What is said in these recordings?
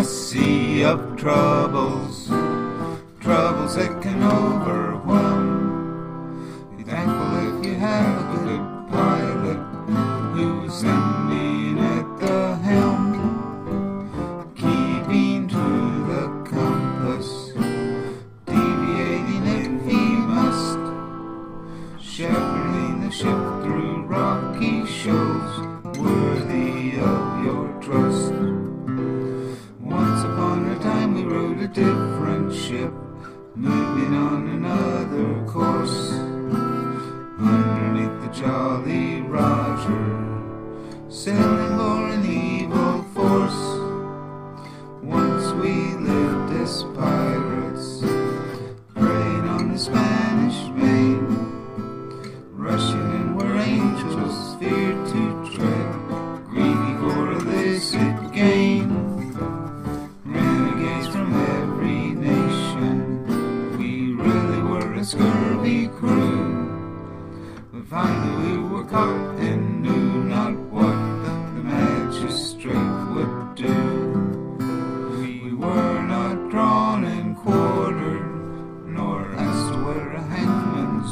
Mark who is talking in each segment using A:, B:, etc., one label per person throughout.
A: a sea of troubles, troubles that can overwhelm. Be thankful if you have a good pilot who's standing at the helm, keeping to the compass, deviating if he must, shepherding the ship through rocky shoals, worthy of your sailing for an evil force. Once we lived as pirates, preying on the Spanish main, rushing in where angels feared to tread, greedy for illicit gain. Renegades from every nation, we really were a scurvy crew. But finally we were caught and knew not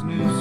A: hangman's